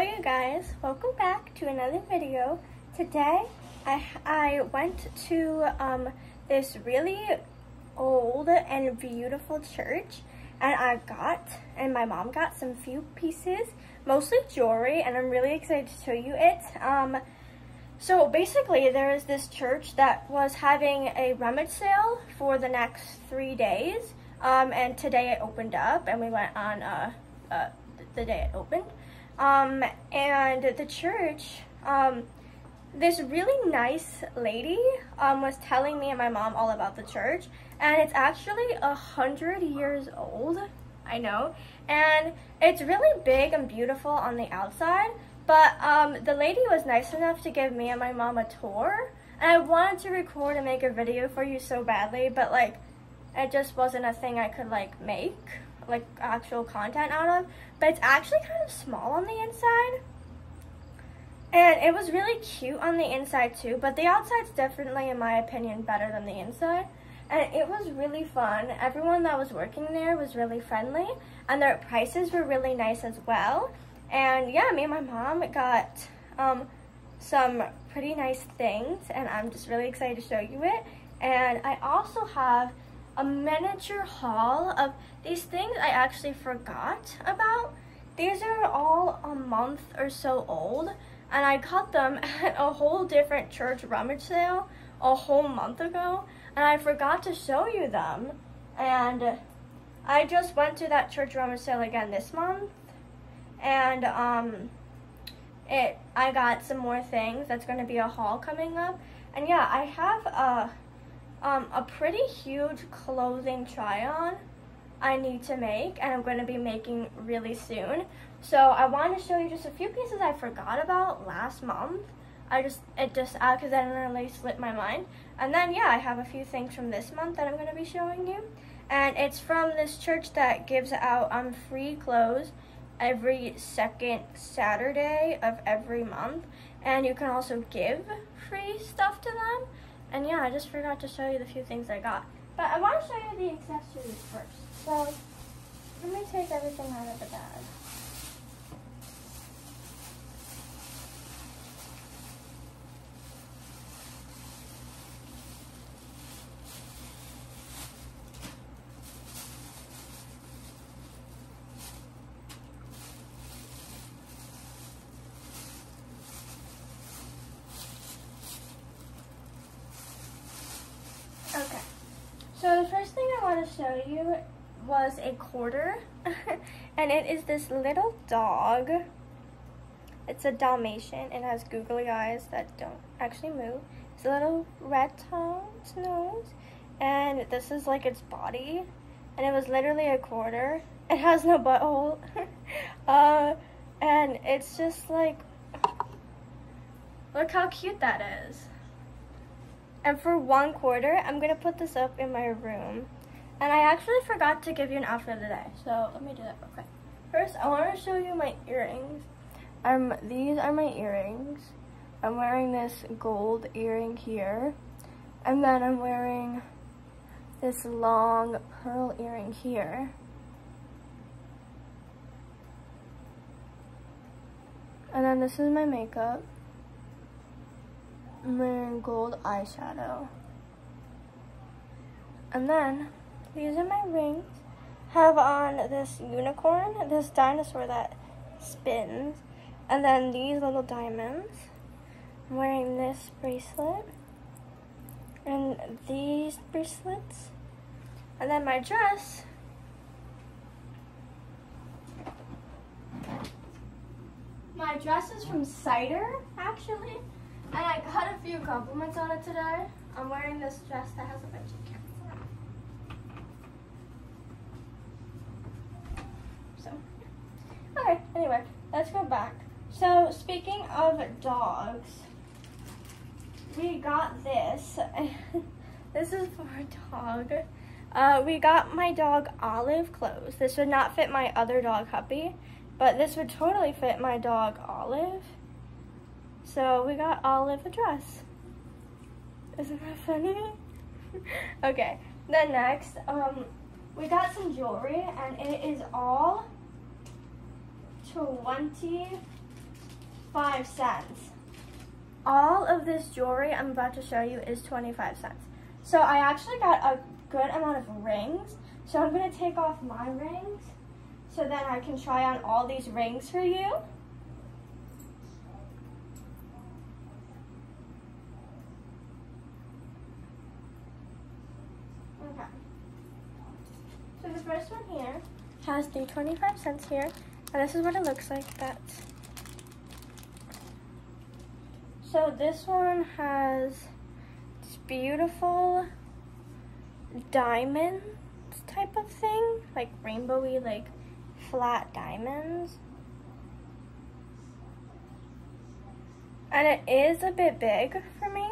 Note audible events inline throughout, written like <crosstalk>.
Hello you guys, welcome back to another video. Today I, I went to um, this really old and beautiful church and I got, and my mom got some few pieces, mostly jewelry and I'm really excited to show you it. Um, so basically there is this church that was having a rummage sale for the next three days um, and today it opened up and we went on uh, uh, the day it opened. Um, and the church, um, this really nice lady um, was telling me and my mom all about the church. And it's actually a hundred years old, I know. And it's really big and beautiful on the outside. But um, the lady was nice enough to give me and my mom a tour. And I wanted to record and make a video for you so badly, but like, it just wasn't a thing I could like make like actual content out of, but it's actually kind of small on the inside. And it was really cute on the inside too, but the outside's definitely, in my opinion, better than the inside. And it was really fun. Everyone that was working there was really friendly, and their prices were really nice as well. And yeah, me and my mom got um, some pretty nice things, and I'm just really excited to show you it. And I also have a miniature haul of these things I actually forgot about. These are all a month or so old and I got them <laughs> at a whole different church rummage sale a whole month ago and I forgot to show you them and I just went to that church rummage sale again this month and um it I got some more things that's going to be a haul coming up and yeah I have a um, a pretty huge clothing try on I need to make and I'm going to be making really soon. So I want to show you just a few pieces I forgot about last month. I just, it just accidentally slipped my mind. And then yeah, I have a few things from this month that I'm going to be showing you. And it's from this church that gives out um, free clothes every second Saturday of every month. And you can also give free stuff to them. And yeah, I just forgot to show you the few things I got. But I want to show you the accessories first. So let me take everything out of the bag. Okay. So the first thing I want to show you was a quarter. <laughs> and it is this little dog. It's a Dalmatian. It has googly eyes that don't actually move. It's a little red tongued nose. And this is like its body. And it was literally a quarter. It has no butthole. <laughs> uh, and it's just like, look how cute that is. And for one quarter, I'm gonna put this up in my room. And I actually forgot to give you an outfit of the day. So let me do that real quick. First, I wanna show you my earrings. Um, these are my earrings. I'm wearing this gold earring here. And then I'm wearing this long pearl earring here. And then this is my makeup. I'm gold eyeshadow. And then, these are my rings. Have on this unicorn, this dinosaur that spins. And then these little diamonds. I'm wearing this bracelet. And these bracelets. And then my dress. My dress is from Cider, actually. And I got a few compliments on it today. I'm wearing this dress that has a bunch of cats on it. So, okay, anyway, let's go back. So, speaking of dogs, we got this. <laughs> this is for a dog. Uh, we got my dog Olive clothes. This would not fit my other dog, Huppy, but this would totally fit my dog Olive. So we got Olive a dress. Isn't that funny? <laughs> okay, then next, um, we got some jewelry and it is all 20 25 cents. All of this jewelry I'm about to show you is 25 cents. So I actually got a good amount of rings. So I'm gonna take off my rings so then I can try on all these rings for you. Okay. So the first one here has the 25 cents here. And this is what it looks like. That's so this one has this beautiful diamond type of thing, like rainbowy, like flat diamonds. And it is a bit big for me.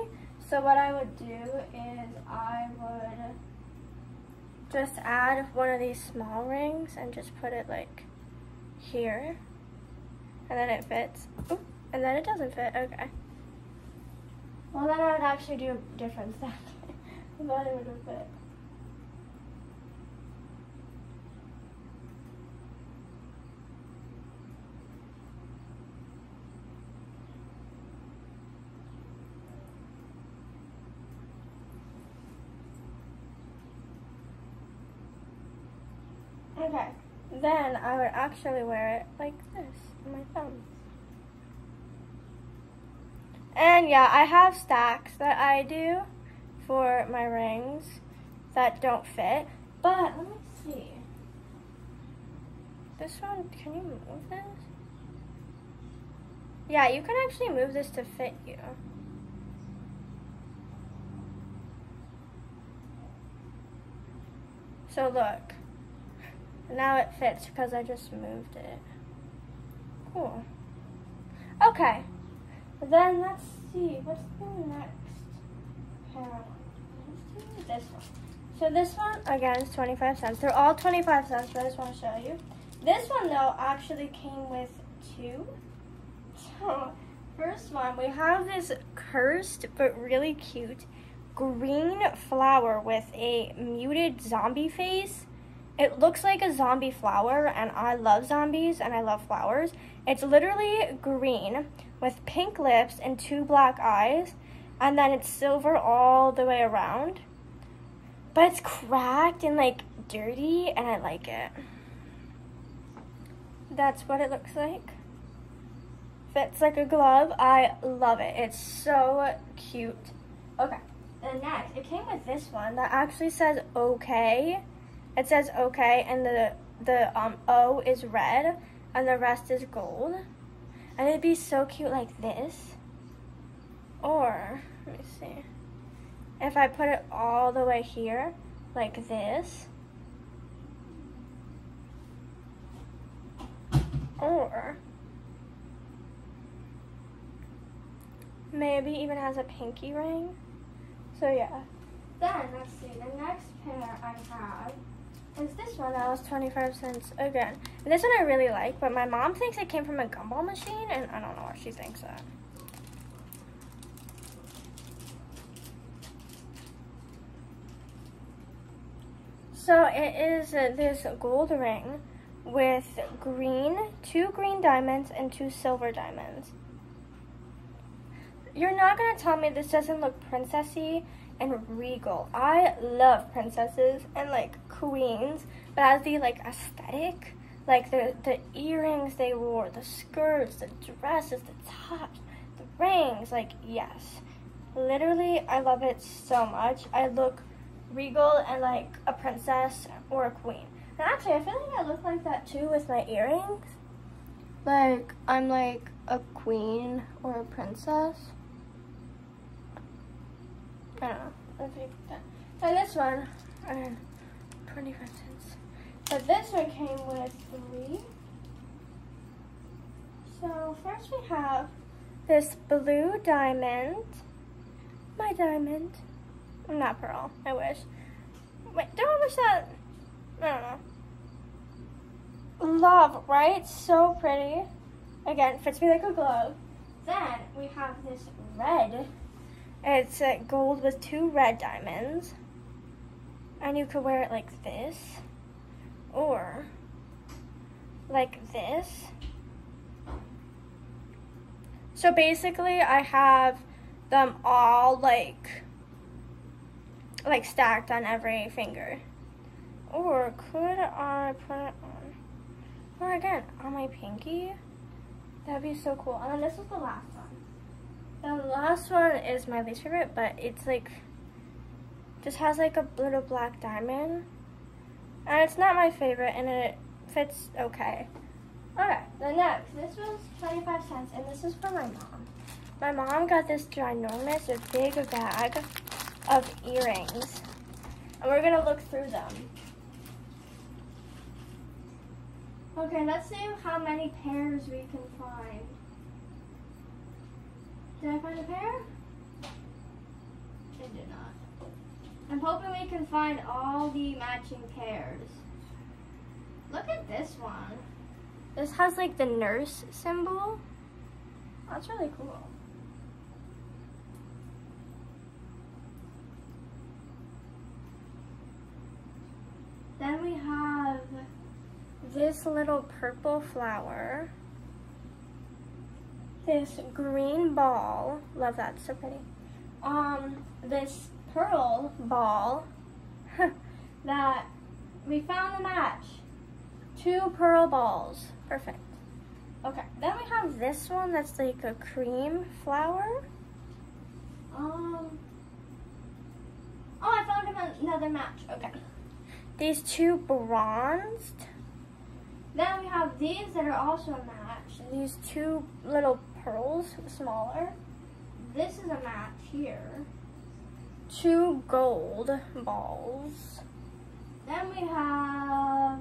So what I would do is I would just add one of these small rings and just put it like here. And then it fits. Oop, and then it doesn't fit. Okay. Well, then I would actually do a different <laughs> that then it would have fit. Okay, then I would actually wear it like this on my thumbs. And yeah, I have stacks that I do for my rings that don't fit. But let me see. This one, can you move this? Yeah, you can actually move this to fit you. So look. Now it fits because I just moved it. Cool. Okay. Then let's see, what's the next pair? Let's do this one. So this one, again, is 25 cents. They're all 25 cents, but I just want to show you. This one, though, actually came with two. So, first one, we have this cursed but really cute green flower with a muted zombie face it looks like a zombie flower, and I love zombies and I love flowers. It's literally green with pink lips and two black eyes, and then it's silver all the way around. But it's cracked and like dirty, and I like it. That's what it looks like. Fits like a glove. I love it. It's so cute. Okay, and next, it came with this one that actually says okay it says okay, and the the um, O is red, and the rest is gold. And it'd be so cute like this. Or, let me see. If I put it all the way here, like this. Or, maybe even has a pinky ring. So yeah. Then, let's see, the next pair I have is this one that was 25 cents again. And this one I really like, but my mom thinks it came from a gumball machine, and I don't know why she thinks that. So it is uh, this gold ring with green, two green diamonds, and two silver diamonds. You're not to tell me this doesn't look princessy and regal. I love princesses and like queens, but as the like aesthetic, like the the earrings they wore, the skirts, the dresses, the tops, the rings, like yes. Literally, I love it so much. I look regal and like a princess or a queen. And actually, I feel like I look like that too with my earrings. Like, I'm like a queen or a princess. I don't know. And this one, I uh, 25 cents. But this one came with three. So first we have this blue diamond. My diamond. Not pearl, I wish. Wait, don't I wish that? I don't know. Love, right? So pretty. Again, fits me like a glove. Then we have this red it's uh, gold with two red diamonds. And you could wear it like this. Or like this. So basically, I have them all like like stacked on every finger. Or could I put it on? Or again, on my pinky? That'd be so cool. And then this is the last one. The last one is my least favorite, but it's like, just has like a little black diamond. And it's not my favorite, and it fits okay. Alright, the next, this was 25 cents, and this is for my mom. My mom got this ginormous, big bag of earrings. And we're gonna look through them. Okay, let's see how many pairs we can find. Did I find a pair? I did not. I'm hoping we can find all the matching pairs. Look at this one. This has like the nurse symbol. That's really cool. Then we have this little purple flower. This green ball. Love that, so pretty. Um, this pearl ball <laughs> that we found a match. Two pearl balls. Perfect. Okay, then we have this one that's like a cream flower. Um, oh, I found another match. Okay. These two bronzed. Then we have these that are also a match. These two little pearls, smaller. This is a match here. Two gold balls. Then we have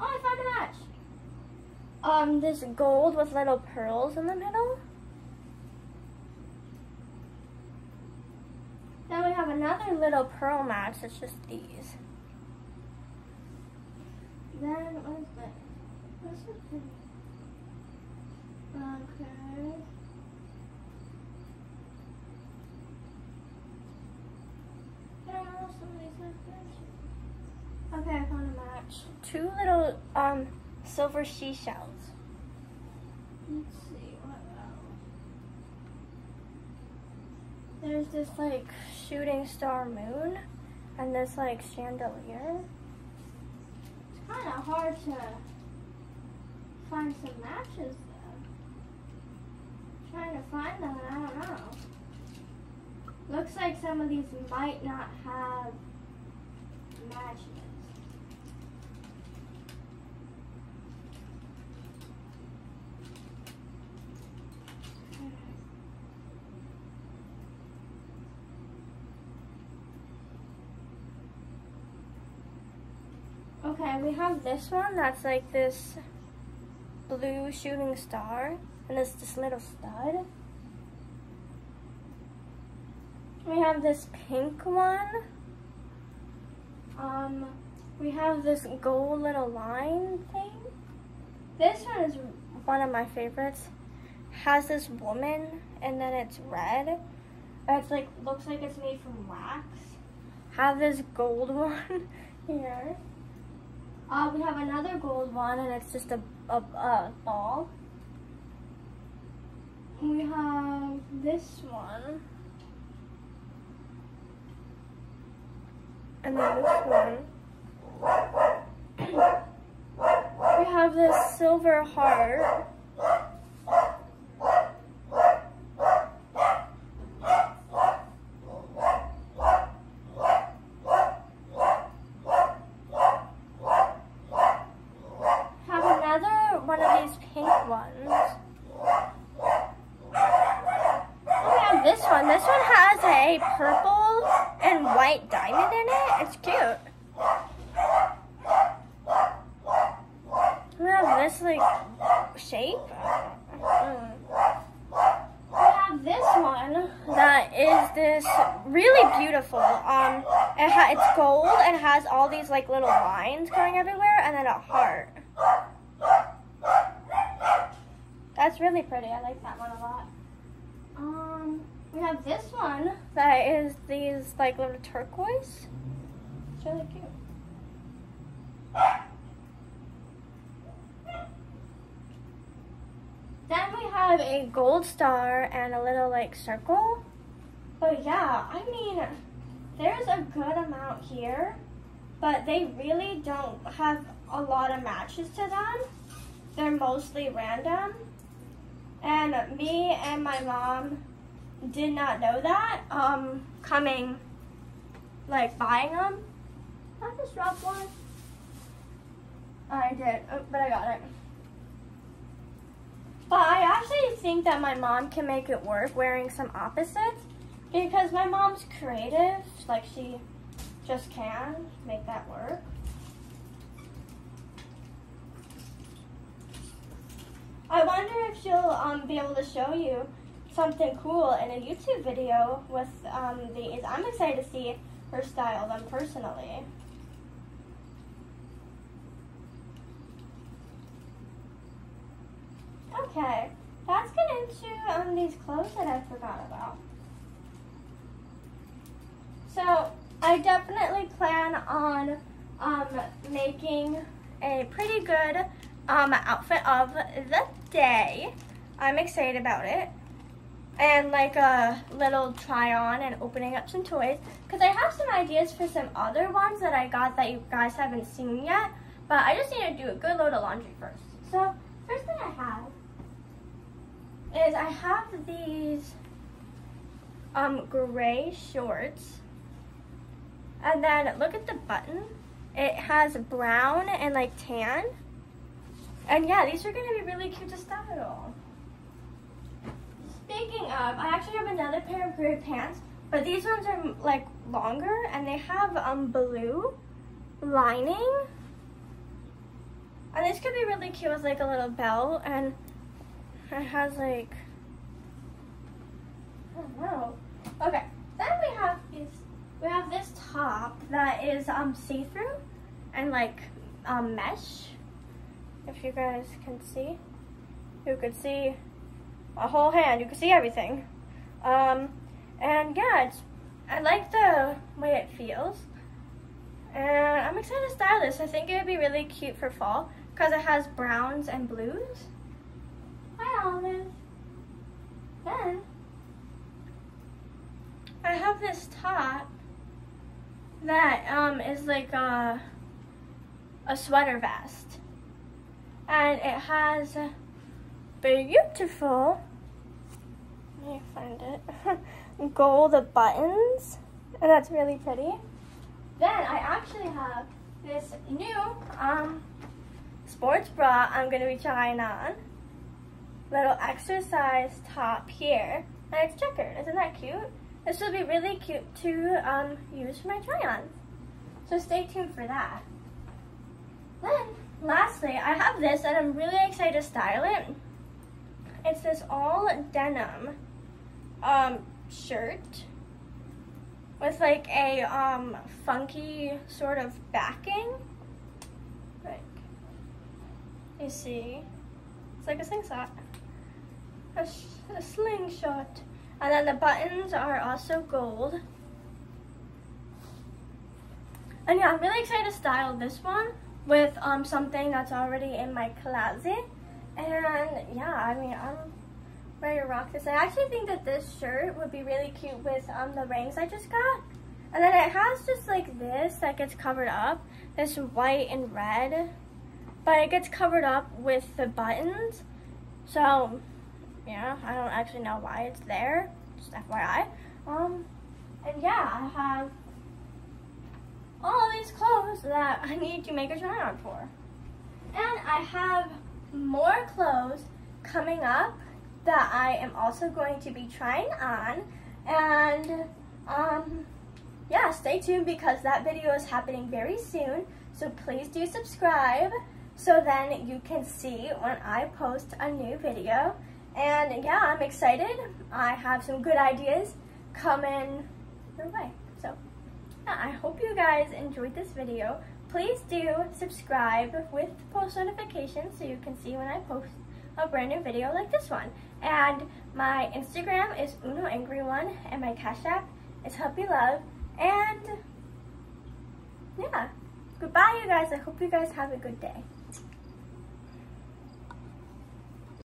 Oh, I found a match. Um, this gold with little pearls in the middle. Then we have another little pearl match It's just these. Then, what is? What's this? Okay. I don't know some of these Okay, I found a match. Two little um silver seashells. Let's see what else. There's this like shooting star moon and this like chandelier. It's kind of hard to find some matches. Trying to find them and I don't know. Looks like some of these might not have matches. Okay, we have this one that's like this blue shooting star, and it's this little stud. We have this pink one. Um, we have this gold little line thing. This one is one of my favorites. Has this woman, and then it's red. It's like, looks like it's made from wax. Have this gold <laughs> one here. Uh, we have another gold one, and it's just a, a, a ball. We have this one. And then this one. <coughs> we have this silver heart. This like shape. Mm. We have this one that is this really beautiful. Um, it ha it's gold and has all these like little lines going everywhere, and then a heart. That's really pretty. I like that one a lot. We have this one that is these like little turquoise. It's really cute. Then we have have a gold star and a little like circle. But yeah, I mean, there's a good amount here, but they really don't have a lot of matches to them. They're mostly random. And me and my mom did not know that um, coming, like buying them. I just dropped one. I did, oh, but I got it. But I actually think that my mom can make it work wearing some opposites because my mom's creative. Like she just can make that work. I wonder if she'll um, be able to show you something cool in a YouTube video with um, these. I'm excited to see her style them personally. Okay, let's get into um, these clothes that I forgot about. So, I definitely plan on um, making a pretty good um, outfit of the day. I'm excited about it. And like a little try on and opening up some toys. Because I have some ideas for some other ones that I got that you guys haven't seen yet. But I just need to do a good load of laundry first. So, first thing I have is I have these um, gray shorts. And then look at the button. It has brown and like tan. And yeah, these are gonna be really cute to style. Speaking of, I actually have another pair of gray pants, but these ones are like longer and they have um blue lining. And this could be really cute with like a little belt and it has like, I don't know. Okay, then we have this, we have this top that is um see-through and like um mesh. If you guys can see, you could see a whole hand. You can see everything. Um, and yeah, I like the way it feels. And I'm excited to style this. I think it would be really cute for fall because it has browns and blues. Hi, Olive. Then, I have this top that um, is like a, a sweater vest. And it has beautiful, let me find it, <laughs> gold buttons. And that's really pretty. Then I actually have this new um, sports bra I'm going to be trying on little exercise top here. And it's checkered. Isn't that cute? This will be really cute to um, use for my try-ons. So stay tuned for that. Then, lastly, I have this and I'm really excited to style it. It's this all denim um, shirt with like a um, funky sort of backing. Like, you see, it's like a slingshot a, a slingshot. And then the buttons are also gold. And yeah, I'm really excited to style this one with um, something that's already in my closet. And yeah, I mean, I'm ready to rock this. I actually think that this shirt would be really cute with um, the rings I just got. And then it has just like this that gets covered up, this white and red. But it gets covered up with the buttons. So yeah, I don't actually know why it's there, just FYI. Um, and yeah, I have all these clothes that I need to make a try on for. And I have more clothes coming up that I am also going to be trying on. And um, yeah, stay tuned because that video is happening very soon. So please do subscribe so then you can see when I post a new video. And yeah, I'm excited. I have some good ideas coming your way. So yeah, I hope you guys enjoyed this video. Please do subscribe with post notifications so you can see when I post a brand new video like this one. And my Instagram is Uno Angry One, and my Cash App is Huppy Love. And yeah, goodbye, you guys. I hope you guys have a good day.